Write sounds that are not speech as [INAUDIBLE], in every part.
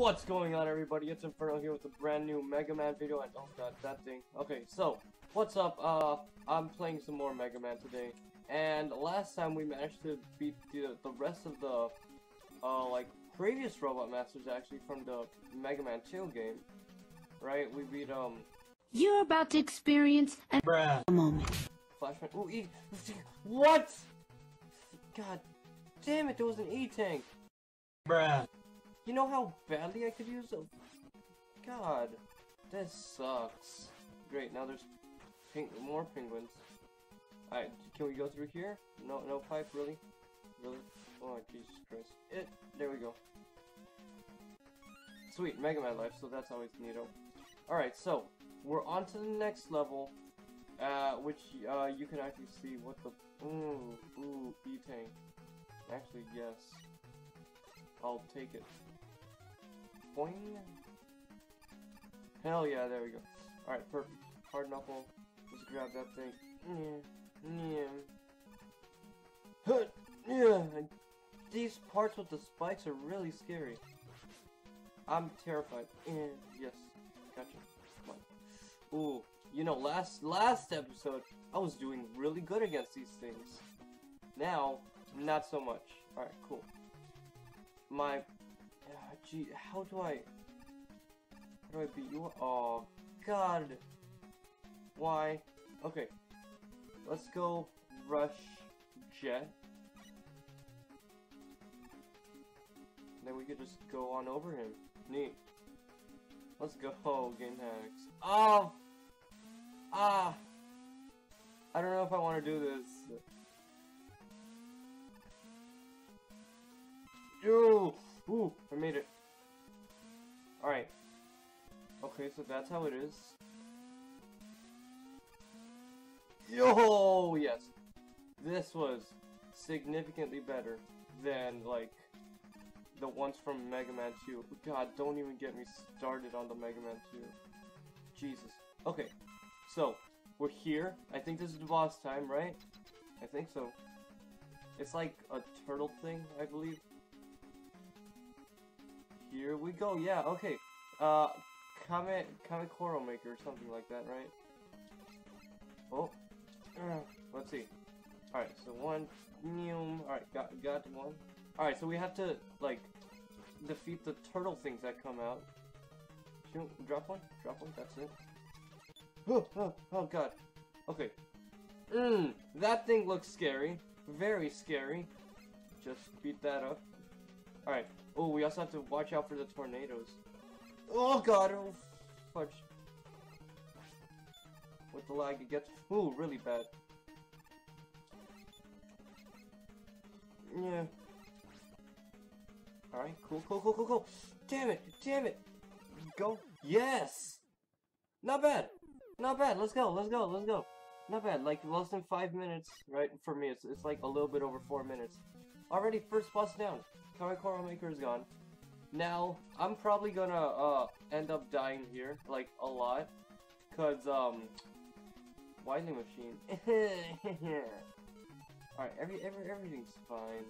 What's going on everybody? It's Inferno here with a brand new Mega Man video and oh god, that thing. Okay, so, what's up? Uh, I'm playing some more Mega Man today. And last time we managed to beat the, the rest of the, uh, like, previous Robot Masters actually from the Mega Man 2 game. Right? We beat, um... You're about to experience a Bruh. moment. Flashman. Ooh, E... What? God damn it, there was an E-Tank! Bruh. You know how badly I could use a... God, this sucks. Great, now there's ping more penguins. Alright, can we go through here? No, no pipe, really? Really? Oh, Jesus Christ. It, there we go. Sweet, Mega Man life, so that's always neato. Alright, so, we're on to the next level, uh, which, uh, you can actually see what the... Ooh, ooh, E-Tank. Actually, yes. I'll take it. Hell yeah, there we go. Alright, perfect. Hard knuckle. Let's grab that thing. Yeah. Yeah. These parts with the spikes are really scary. I'm terrified. Yeah. Yes. Gotcha. Come on. Ooh. You know, last last episode, I was doing really good against these things. Now, not so much. Alright, cool. My gee, how do I... How do I beat you? Oh, God. Why? Okay. Let's go rush Jet. Then we could just go on over him. Neat. Let's go, [LAUGHS] game hacks. Oh! Ah! I don't know if I want to do this. Yo! Ooh, I made it. Alright. Okay, so that's how it is. Yo! Yes. This was significantly better than, like, the ones from Mega Man 2. God, don't even get me started on the Mega Man 2. Jesus. Okay, so, we're here. I think this is the boss time, right? I think so. It's like a turtle thing, I believe. Here we go, yeah, okay. Uh, Kame, Coral Maker or something like that, right? Oh, uh, let's see. Alright, so one, alright, got, got one. Alright, so we have to, like, defeat the turtle things that come out. Shoot, drop one, drop one, that's it. Oh, oh, oh god. Okay. Mmm, that thing looks scary. Very scary. Just beat that up. Alright. Oh, we also have to watch out for the tornadoes. Oh god, oh fudge. With the lag it gets ooh really bad. Yeah. Alright, cool, cool, cool, cool, cool. Damn it, damn it. Go. Yes! Not bad. Not bad. Let's go, let's go, let's go. Not bad, like less than five minutes, right? For me, it's, it's like a little bit over four minutes. Already, first boss down. Kamekoro Maker is gone. Now, I'm probably gonna uh, end up dying here, like, a lot. Cause, um, Wily Machine. [LAUGHS] Alright, every, every, everything's fine.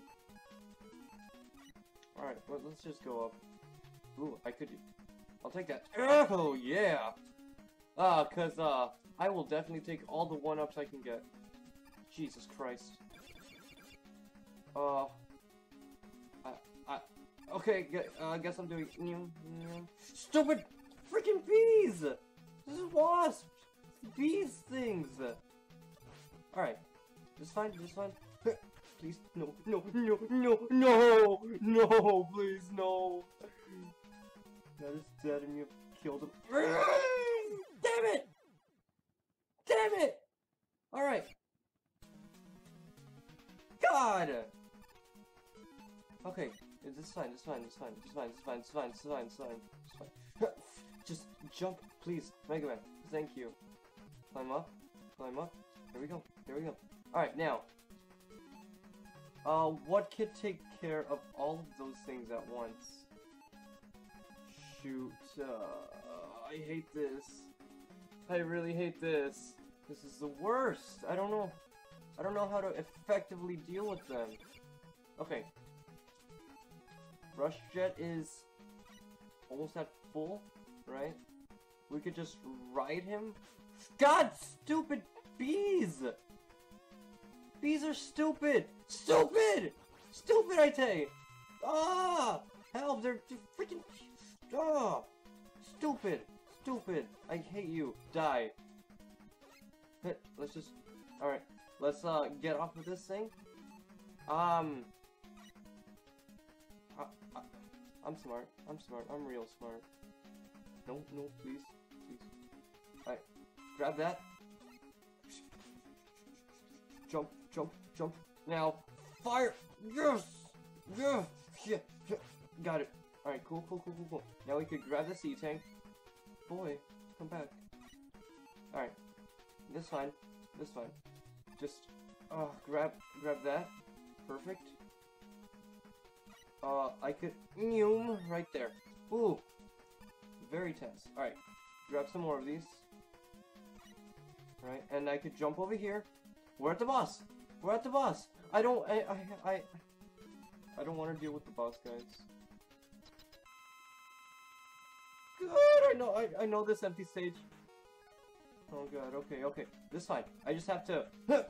Alright, well, let's just go up. Ooh, I could... I'll take that. Oh, yeah! Ah, uh, cause, uh, I will definitely take all the one-ups I can get. Jesus Christ. Uh, I, I, okay, uh, I guess I'm doing stupid freaking bees. This is wasps, bees things. All right, just fine, just fine. [LAUGHS] Please, no, no, no, no, no, no, please, no. fine, it's fine, it's fine, it's fine, it's fine, it's fine, it's fine, it's fine. [LAUGHS] Just jump, please, Mega Man, thank you. Climb up, climb up, here we go, here we go. Alright, now. Uh, what could take care of all of those things at once? Shoot, uh, I hate this. I really hate this. This is the worst. I don't know. I don't know how to effectively deal with them. Okay, Rush Jet is almost at full, right? We could just ride him. God, stupid bees! Bees are stupid! Stupid! Stupid, I tell you! Ah! Help, they're, they're freaking... Ah! Stupid! Stupid! I hate you. Die. Let's just... Alright. Let's, uh, get off of this thing. Um... I, I'm smart. I'm smart. I'm real smart. No, no, please. Please. Alright. Grab that. Jump, jump, jump. Now, fire! Yes! Yeah! Yeah! yeah. Got it. Alright, cool, cool, cool, cool, cool. Now we could grab the sea tank. Boy, come back. Alright. This fine. This fine. Just, uh, grab, grab that. Perfect. Uh, I could, Noom, right there. Ooh. Very tense. Alright. Grab some more of these. Right, and I could jump over here. We're at the boss! We're at the boss! I don't, I, I, I, I don't want to deal with the boss, guys. Good, I know, I, I know this empty stage. Oh god, okay, okay. This fine. I just have to... [LAUGHS]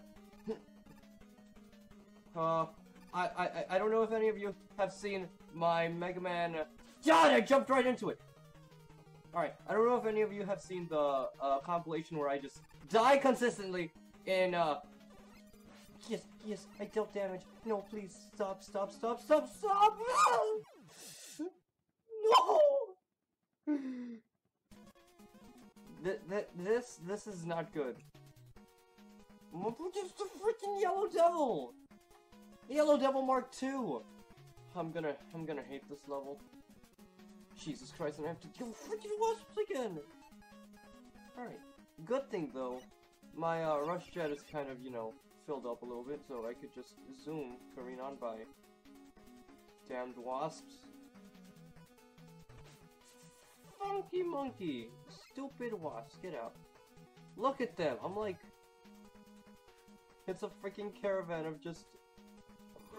uh, I, I, I don't know if any of you have seen my Mega Man... God, I jumped right into it! Alright, I don't know if any of you have seen the uh, compilation where I just die consistently in, uh... Yes, yes, I dealt damage. No, please, stop, stop, stop, stop, stop! No! Th th this, this is not good. Just the freaking Yellow Devil! Yellow Devil Mark II! I'm gonna, I'm gonna hate this level. Jesus Christ, and I have to kill freaking wasps again! Alright. Good thing, though, my uh, rush jet is kind of, you know, filled up a little bit, so I could just zoom, careen on by. Damned wasps. Funky monkey! Stupid wasps, get out. Look at them, I'm like... It's a freaking caravan of just...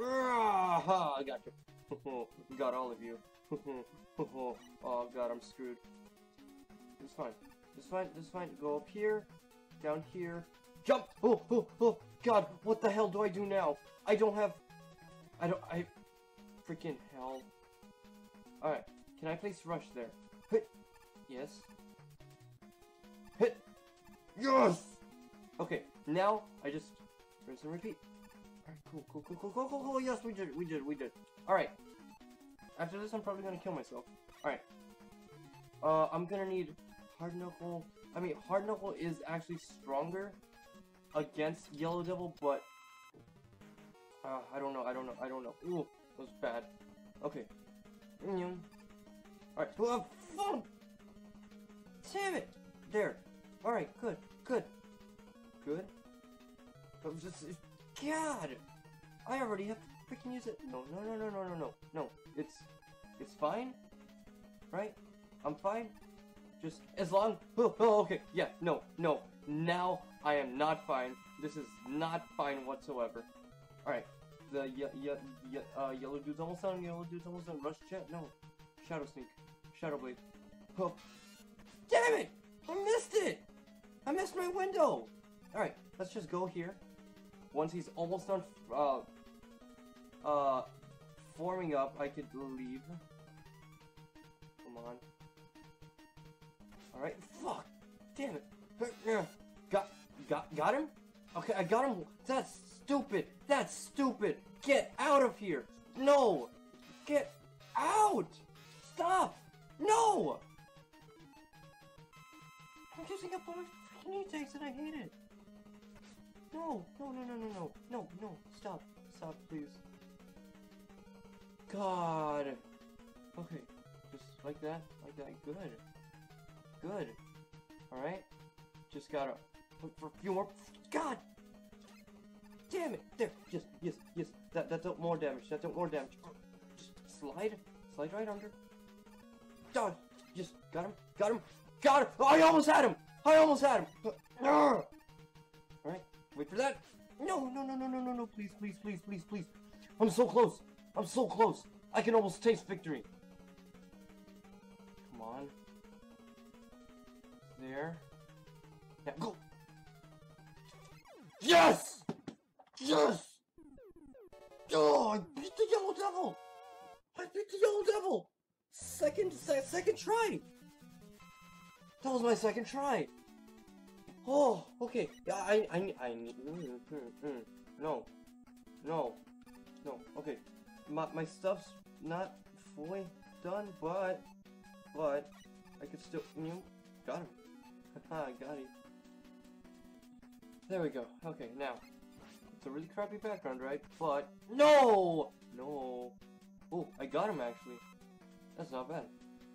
Ah, I got you. [LAUGHS] got all of you. [LAUGHS] oh god, I'm screwed. It's fine. It's fine, it's fine. Go up here, down here, jump! Oh, oh, oh, god, what the hell do I do now? I don't have... I don't, I... Freaking hell. Alright, can I place rush there? Hit! Yes. Hit! Yes! Okay, now I just rinse and repeat. Alright, cool, cool, cool, cool, cool, cool, cool, yes, we did we did we did. Alright. After this, I'm probably gonna kill myself. Alright. Uh, I'm gonna need Hard Knuckle. I mean, Hard Knuckle is actually stronger against Yellow Devil, but... Uh, I don't know, I don't know, I don't know. Ooh, that was bad. Okay. Alright, well, fuck! Damn it! There. Alright, good, good. Good. God! I already have to freaking use it. No, no, no, no, no, no, no, no. It's, it's fine, right? I'm fine. Just as long. Oh, [LAUGHS] oh, okay. Yeah. No, no. Now I am not fine. This is not fine whatsoever. All right. The ye ye ye uh, yellow dude's almost done. Yellow dude's almost done. Rush jet. No. Shadow sneak. Shadow blade. Oh. Damn it! I missed it. I missed my window. All right. Let's just go here. Once he's almost done. Uh. Uh. Forming up, I could leave. Come on. Alright, fuck! Damn it! Got, got, got him? Okay, I got him. That's stupid. That's stupid. Get out of here. No. Get out. Stop. No. I'm using up all my freaking e-tanks and I hate it. No, no, no, no, no, no, no, no. Stop. Stop, please. God. Okay. Just like that. Like that. Good. Good. Alright. Just gotta look for a few more. God! Damn it! There! Yes, yes, yes. That, that dealt more damage. That dealt more damage. Just slide. Slide right under. Done! Just got him. Got him. Got him! I almost had him! I almost had him! Uh, ah! Wait for that. No, no, no, no, no, no, no. Please, please, please, please, please. I'm so close. I'm so close. I can almost taste victory. Come on. There. Yeah, go. Yes! Yes! Oh, I beat the Yellow Devil! I beat the Yellow Devil! Second, se second try! That was my second try! Oh, okay. Yeah, I, I, I need. Mm, mm, mm. No, no, no. Okay, my my stuff's not fully done, but, but I could still. You got him. Haha, [LAUGHS] got him. There we go. Okay, now it's a really crappy background, right? But no, no. Oh, I got him actually. That's not bad.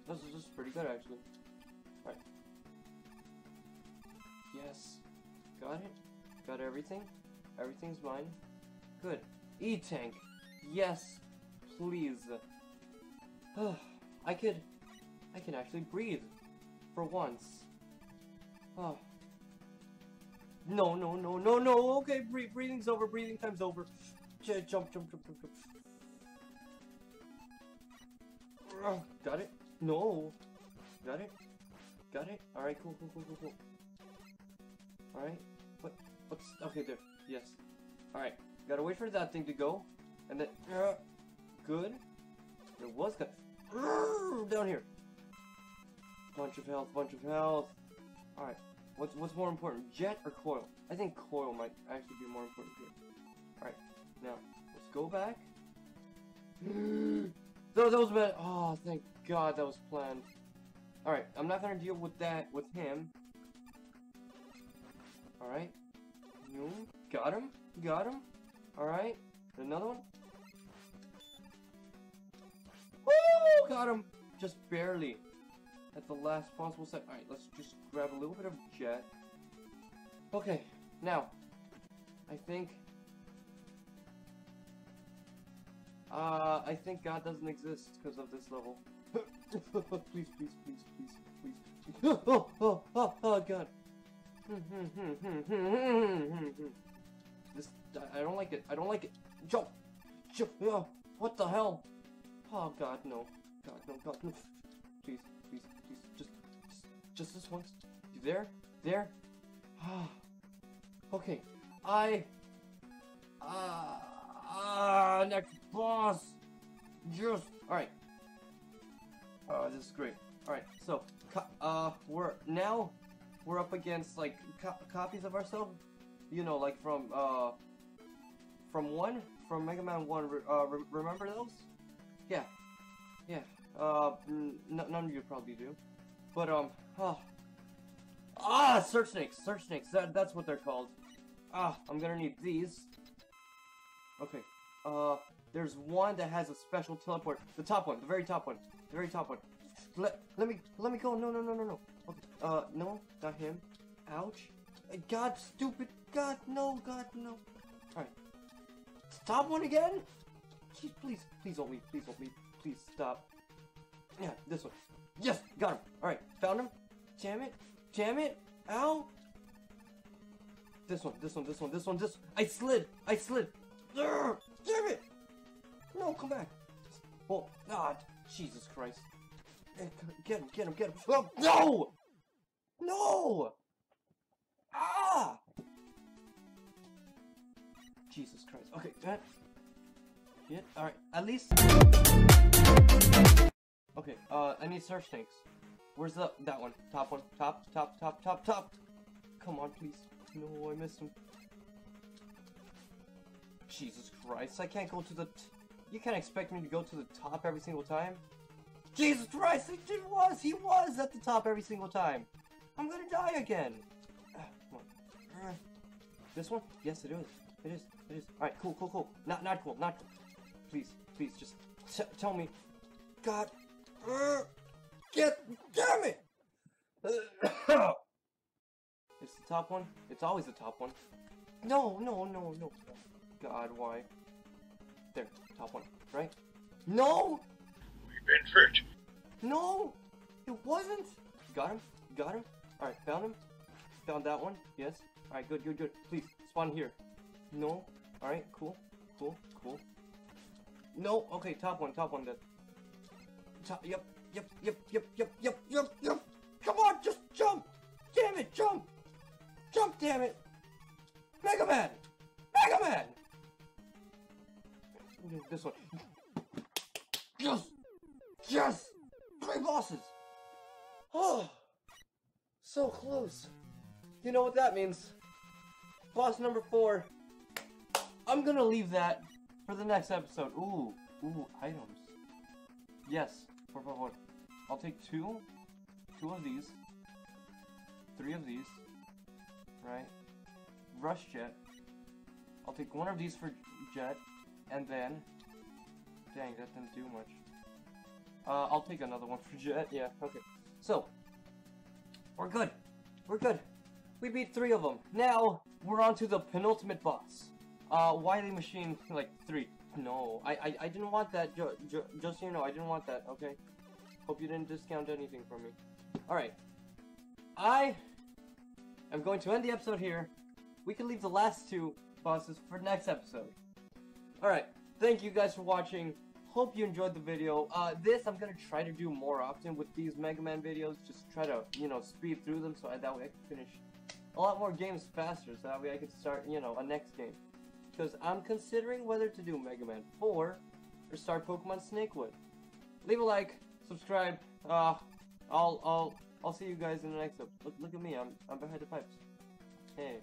This is pretty good actually. Yes. Got it. Got everything. Everything's mine. Good. E-tank. Yes. Please. [SIGHS] I could... I can actually breathe. For once. Oh. No, no, no, no, no. Okay, breathing's over. Breathing time's over. J jump, jump, jump, jump, jump. Got it? No. Got it? Got it? Alright, cool, cool, cool, cool, cool. Alright. What? What's... Okay, there. Yes. Alright. Gotta wait for that thing to go. And then... Uh, good. It was good. Down here. Bunch of health, bunch of health. Alright. What's, what's more important? Jet or coil? I think coil might actually be more important here. Alright. Now, let's go back. [GASPS] that, that was bad. Oh, thank God that was planned. Alright, I'm not gonna deal with that with him. Alright. You got him? Got him? Alright. Another one? Woo! Got him! Just barely. At the last possible second. Alright, let's just grab a little bit of jet. Okay, now. I think... Uh, I think God doesn't exist because of this level. [LAUGHS] please, please, please, please, please. [LAUGHS] Oh, oh, oh, oh, God. This, I don't like it. I don't like it. Jump! Jump! Oh, what the hell? Oh, God, no. God, no, God, no. Please, please, please, just, just, just this once. You there? There? Ah. okay. I... Ah... Ah, next boss! Just... Alright. Oh, this is great. Alright, so, co uh, we're, now, we're up against, like, co copies of ourselves. You know, like from, uh, from 1? From Mega Man 1, re uh, re remember those? Yeah. Yeah. Uh, none of you probably do. But, um, oh. Ah, search snakes, search snakes, that, that's what they're called. Ah, I'm gonna need these. Okay, uh, there's one that has a special teleport. The top one, the very top one, the very top one. Let, let me, let me go, no, no, no, no, no. Okay, uh, no, not him. Ouch. Uh, God, stupid, God, no, God, no. Alright. Stop one again? Jeez, please, please help me, please help me, please stop. Yeah, this one. Yes, got him. Alright, found him. Damn it, damn it, ow. This one, this one, this one, this one, this I slid, I slid. Urgh, damn it. No, come back. Oh, God, Jesus Christ. Get him, get him, get him. Oh, no! No! Ah! Jesus Christ. Okay, that. Yeah, alright. At least. Okay, uh, I need search snakes. Where's the. That one. Top one. Top, top, top, top, top. Come on, please. No, I missed him. Jesus Christ, I can't go to the. You can't expect me to go to the top every single time. Jesus Christ, did was, he was at the top every single time. I'm gonna die again. This one? Yes, it is. It is. It is. All right, cool, cool, cool. Not, not cool, not cool. Please, please, just tell me. God, uh, get, damn it! [COUGHS] it's the top one. It's always the top one. No, no, no, no. God, why? There, top one, right? No, Tricked. no, it wasn't. Got him, got him. All right, found him. Found that one. Yes. All right, good, good, good. Please spawn here. No. All right, cool, cool, cool. No. Okay, top one, top one. Then. Top. Yep, yep, yep, yep, yep, yep, yep, yep. Come on, just jump, Damn it, jump! Jump, damn it! Mega Man! Mega Man! This one. Yes! Yes! Three bosses! Oh! So close. You know what that means. Boss number four. I'm gonna leave that for the next episode. Ooh, ooh, items. Yes, por favor. I'll take two, two of these, three of these, right? Rush Jet. I'll take one of these for Jet, and then, dang, that didn't do much. Uh, I'll take another one for [LAUGHS] Jet, yeah, okay. So, we're good. We're good. We beat three of them. Now, we're on to the penultimate boss. Uh, Wily Machine, like, three. No, I, I, I didn't want that, jo jo just so you know, I didn't want that, okay? Hope you didn't discount anything from me. Alright. I am going to end the episode here. We can leave the last two bosses for next episode. Alright, thank you guys for watching. Hope you enjoyed the video. Uh, this I'm gonna try to do more often with these Mega Man videos. Just try to, you know, speed through them so I, that way I can finish a lot more games faster. So that way I can start, you know, a next game. Because I'm considering whether to do Mega Man 4 or start Pokemon Snakewood. Leave a like, subscribe. Uh, I'll I'll I'll see you guys in the next episode. Look look at me. I'm I'm behind the pipes. Hey.